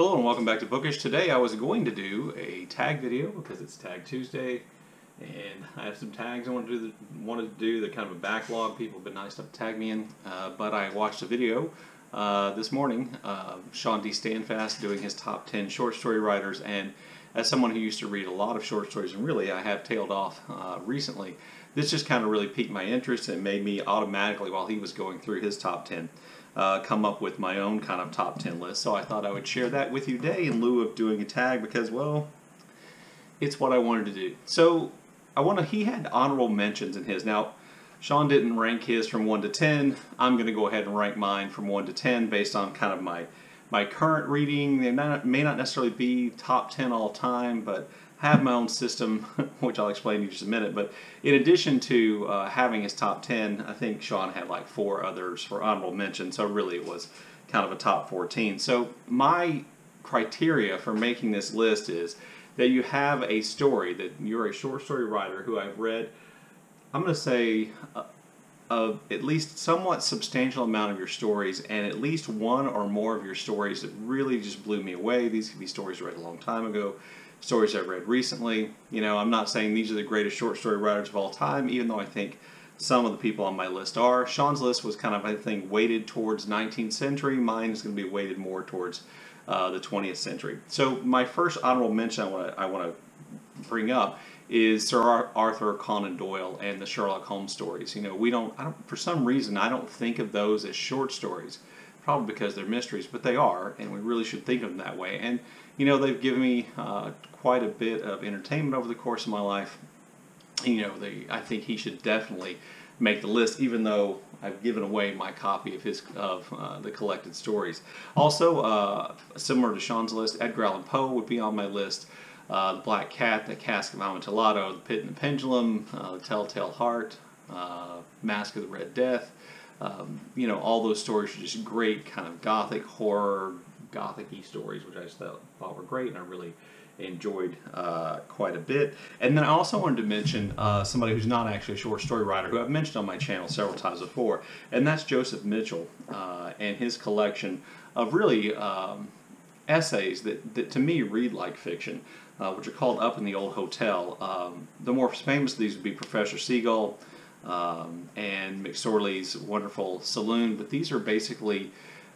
Hello and welcome back to Bookish. Today I was going to do a tag video because it's Tag Tuesday and I have some tags I wanted to do, wanted to do the kind of a backlog. People have been nice enough to tag me in, uh, but I watched a video uh, this morning, uh, Shawn D. Standfast doing his top 10 short story writers and as someone who used to read a lot of short stories and really I have tailed off uh, recently, this just kind of really piqued my interest and made me automatically while he was going through his top 10 uh, come up with my own kind of top 10 list. So I thought I would share that with you today in lieu of doing a tag because, well, it's what I wanted to do. So I want to, he had honorable mentions in his. Now, Shawn didn't rank his from 1 to 10. I'm going to go ahead and rank mine from 1 to 10 based on kind of my my current reading. They may not necessarily be top 10 all time, but have my own system, which I'll explain in just a minute. But in addition to uh, having his top 10, I think Shawn had like four others for honorable mention. So really it was kind of a top 14. So my criteria for making this list is that you have a story, that you're a short story writer who I've read, I'm going to say, uh, uh, at least somewhat substantial amount of your stories and at least one or more of your stories that really just blew me away. These could be stories read a long time ago stories I've read recently. You know, I'm not saying these are the greatest short story writers of all time, even though I think some of the people on my list are. Shawn's list was kind of, I think, weighted towards 19th century. Mine is going to be weighted more towards uh, the 20th century. So my first honorable mention I want to I want to bring up is Sir Arthur Conan Doyle and the Sherlock Holmes stories. You know, we don't, I don't for some reason I don't think of those as short stories probably because they're mysteries, but they are, and we really should think of them that way. And you know, they've given me uh, quite a bit of entertainment over the course of my life. You know, they, I think he should definitely make the list, even though I've given away my copy of his of uh, the collected stories. Also, uh, similar to Shawn's list, Edgar Allan Poe would be on my list. Uh, the Black Cat, The Cask of Amontillado, The Pit and the Pendulum, uh, The Telltale Heart, uh, Mask of the Red Death. Um, you know, all those stories are just great kind of gothic horror, gothic-y stories, which I thought, thought were great, and I really enjoyed uh, quite a bit. And then I also wanted to mention uh, somebody who's not actually a short story writer, who I've mentioned on my channel several times before, and that's Joseph Mitchell uh, and his collection of really um, essays that, that to me read like fiction, uh, which are called Up in the Old Hotel. Um, the more famous of these would be Professor Sea Gull um, and McSorley's wonderful Saloon, but these are basically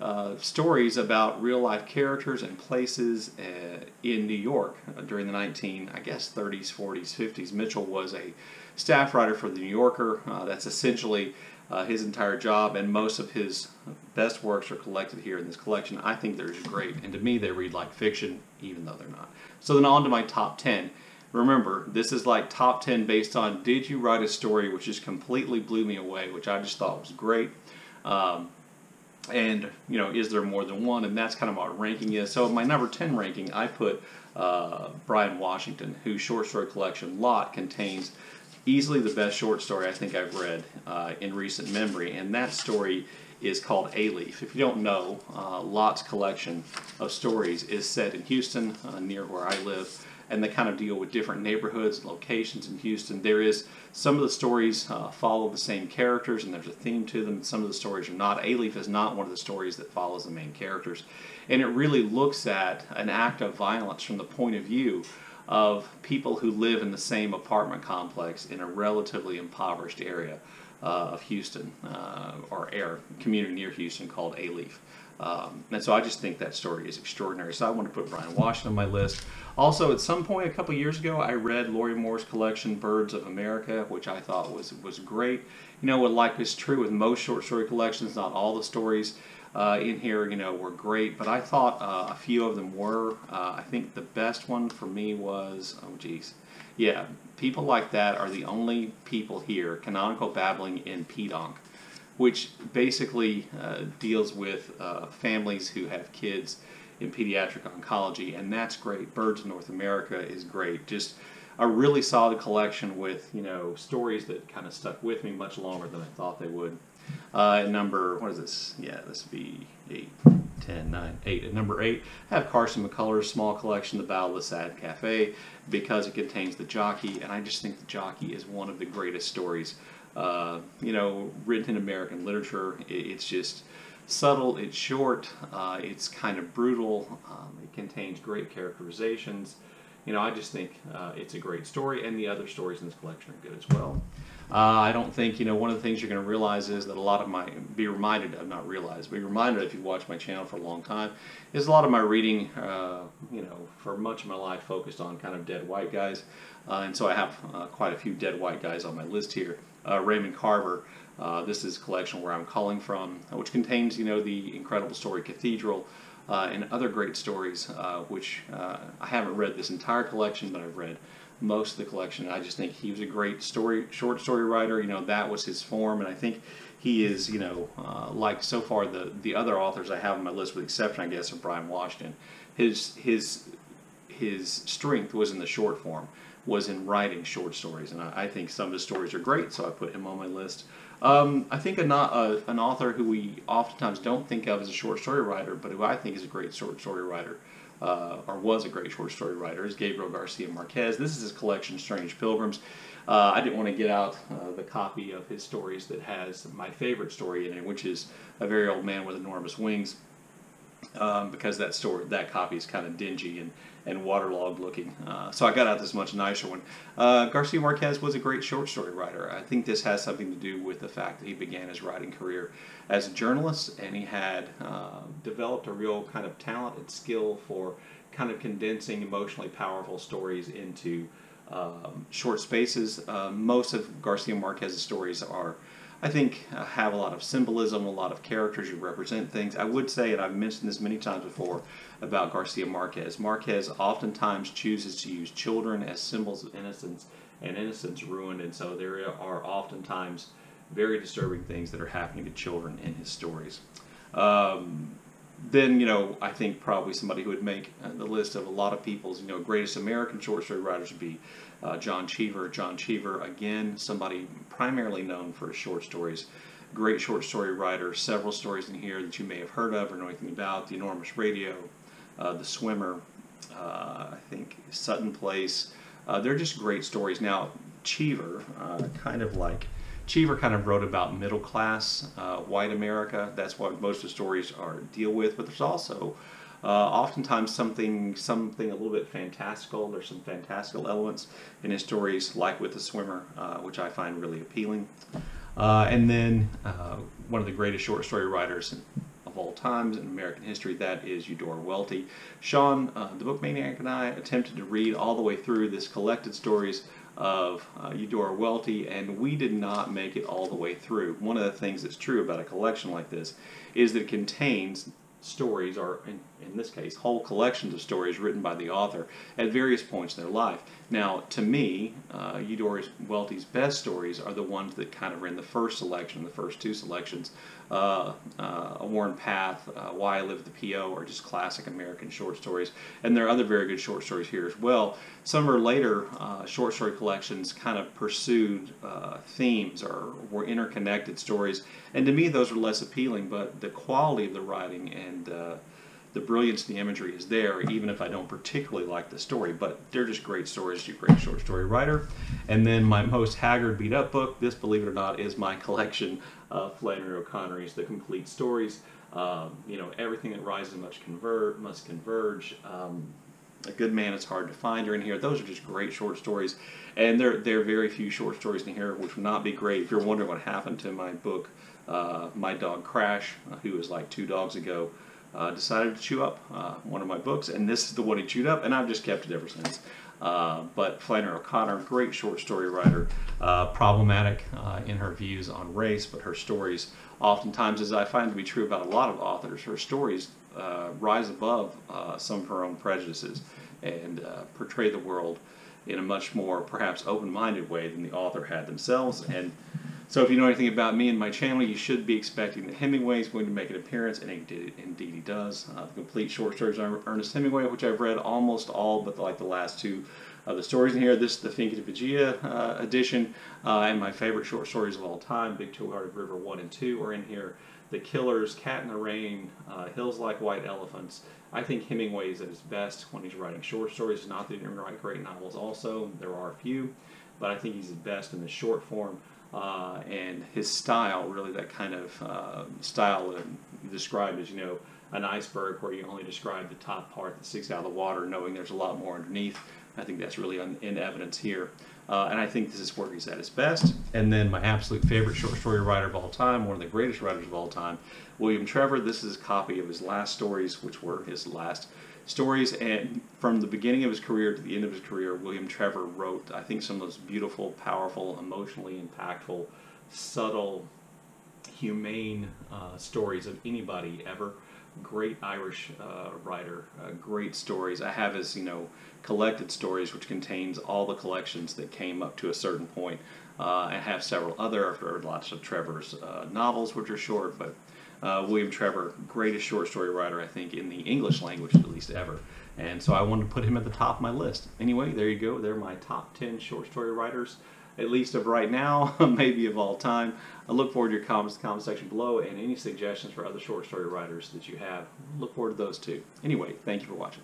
uh, stories about real life characters and places uh, in New York uh, during the 19, I guess, 30s, 40s, 50s. Mitchell was a staff writer for the New Yorker. Uh, that's essentially uh, his entire job, and most of his best works are collected here in this collection. I think they're just great, and to me, they read like fiction, even though they're not. So then on to my top 10. Remember, this is like top 10 based on did you write a story which just completely blew me away, which I just thought was great. Um, and you know is there more than one and that's kind of what ranking is so my number 10 ranking i put uh, bryan washington whose short story collection lot contains easily the best short story i think i've read uh, in recent memory and that story is called Alief. If you don't know, uh, Lot's collection of stories is set in Houston, uh, near where I live and they kind of deal with different neighborhoods and locations in Houston. There is some of the stories uh, follow the same characters and there's a theme to them. Some of the stories are not. Alief is not one of the stories that follows the main characters. And it really looks at an act of violence from the point of view of people who live in the same apartment complex in a relatively impoverished area uh, of Houston uh, or air community near Houston called Alief. Um, and so I just think that story is extraordinary. So I want to put Bryan Washington on my list. Also, at some point a couple years ago, I read Lorrie Moore's collection, Birds of America, which I thought was was great. You know, what like is true with most short story collections, not all the stories uh, in here, you know, were great, but I thought uh, a few of them were. Uh, I think the best one for me was, oh geez, yeah, people like that are the only people here, canonical babbling in Peed Onk which basically uh, deals with uh, families who have kids in pediatric oncology, and that's great. Birds of North America is great. Just a really solid collection with you know stories that kind of stuck with me much longer than I thought they would. Uh, number what is this? Yeah, this would be eight, ten, nine, eight. At number eight, I have Carson McCullers' small collection, The Ballad of the Sad Cafe, because it contains the jockey, and I just think the jockey is one of the greatest stories uh, you know, written in American literature. It, it's just subtle, it's short, uh, it's kind of brutal, um, it contains great characterizations. You know, I just think uh, it's a great story, and the other stories in this collection are good as well. Uh, I don't think, you know, one of the things you're going to realize is that a lot of my, be reminded of, not realize, be reminded if you've watched my channel for a long time, is a lot of my reading, uh, you know, for much of my life focused on kind of dead white guys. Uh, and so I have uh, quite a few dead white guys on my list here. Uh, Raymond Carver, uh, this is a collection where I'm calling from, which contains, you know, the incredible story Cathedral, uh, and other great stories, uh, which uh, I haven't read this entire collection, but I've read most of the collection. I just think he was a great story, short story writer. You know, that was his form, and I think he is, you know, uh, like so far the the other authors I have on my list, with the exception, I guess, of Bryan Washington. His his his strength was in the short form, was in writing short stories, and I, I think some of his stories are great, so I put him on my list. Um, I think a, a, an author who we oftentimes don't think of as a short story writer, but who I think is a great short story writer, uh, or was a great short story writer, is Gabriel Garcia Marquez. This is his collection, Strange Pilgrims. Uh, I didn't want to get out uh, the copy of his stories that has my favorite story in it, which is A Very Old Man with Enormous Wings um, because that story, that copy is kind of dingy and, and waterlogged looking. Uh, so I got out this much nicer one. Uh, Garcia Marquez was a great short story writer. I think this has something to do with the fact that he began his writing career as a journalist and he had uh, developed a real kind of talent and skill for kind of condensing emotionally powerful stories into um, short spaces. Uh, most of Garcia Marquez's stories are I think uh, have a lot of symbolism, a lot of characters who represent things. I would say, and I've mentioned this many times before about Garcia Marquez, Marquez oftentimes chooses to use children as symbols of innocence and innocence ruined, and so there are oftentimes very disturbing things that are happening to children in his stories. Um, then, you know, I think probably somebody who would make the list of a lot of people's, you know, greatest American short story writers would be uh, John Cheever. John Cheever, again, somebody primarily known for his short stories. Great short story writer, several stories in here that you may have heard of or know anything about. The Enormous Radio, uh, The Swimmer, uh, I think Sutton Place. Uh, they're just great stories. Now, Cheever, uh, kind of like Cheever kind of wrote about middle class uh, white America. That's what most of the stories are deal with. But there's also uh, oftentimes something something a little bit fantastical. There's some fantastical elements in his stories, like with the swimmer, uh, which I find really appealing. Uh, and then uh, one of the greatest short story writers of all times in American history, that is Eudora Welty. Sean, uh, the Book Maniac, and I attempted to read all the way through this collected stories of uh, Eudora Welty, and we did not make it all the way through. One of the things that's true about a collection like this is that it contains stories, or in, in this case, whole collections of stories written by the author at various points in their life. Now, to me, uh, Eudora Welty's best stories are the ones that kind of are in the first selection, the first two selections. Uh, uh, A Worn Path, uh, Why I Live the PO are just classic American short stories. And there are other very good short stories here as well. Some of her later uh, short story collections kind of pursued uh, themes or were interconnected stories. And to me, those are less appealing, but the quality of the writing and the brilliance of the imagery is there, even if I don't particularly like the story. But they're just great stories. A great short story writer. And then my most haggard, beat up book, this, believe it or not, is my collection of Flannery O'Connor's The Complete Stories. Um, you know, everything that rises must converge. Must converge. Um, a good man is hard to find are in here. Those are just great short stories, and there there are very few short stories in here which would not be great. If you're wondering what happened to my book, uh, My Dog Crash, uh, who was like two dogs ago, uh, decided to chew up uh, one of my books, and this is the one he chewed up, and I've just kept it ever since. Uh, but Flannery O'Connor, great short story writer, uh, problematic uh, in her views on race, but her stories, oftentimes, as I find to be true about a lot of authors, her stories uh, rise above some of her own prejudices and portray the world in a much more perhaps open-minded way than the author had themselves. And so if you know anything about me and my channel, you should be expecting that Hemingway is going to make an appearance, and indeed, indeed he does. Uh, the complete short stories of Ernest Hemingway, which I've read almost all but the, like the last two of the stories in here. This is the Finca de Vigia uh, edition, uh, and my favorite short stories of all time, Big Two-Hearted River 1 and 2 are in here. The Killers, Cat in the Rain, uh, Hills Like White Elephants. I think Hemingway is at his best when he's writing short stories. Not that he didn't write great novels also, there are a few, but I think he's at best in the short form. Uh, and his style, really that kind of uh, style uh, described as, you know, an iceberg where you only describe the top part that sticks out of the water, knowing there's a lot more underneath. I think that's really on, in evidence here. Uh, and I think this is where he's at his best. And then my absolute favorite short story writer of all time, one of the greatest writers of all time, William Trevor. This is a copy of his last stories, which were his last stories. And from the beginning of his career to the end of his career, William Trevor wrote, I think, some of those beautiful, powerful, emotionally impactful, subtle, humane uh, stories of anybody ever. Great Irish uh, writer, uh, great stories. I have his, you know, collected stories, which contains all the collections that came up to a certain point. Uh, I have several other. I've lots of Trevor's uh, novels, which are short, but uh, William Trevor, greatest short story writer, I think, in the English language at least ever. And so I wanted to put him at the top of my list. Anyway, there you go. They're my top 10 short story writers at least of right now, maybe of all time. I look forward to your comments in the comment section below and any suggestions for other short story writers that you have. Look forward to those too. Anyway, thank you for watching.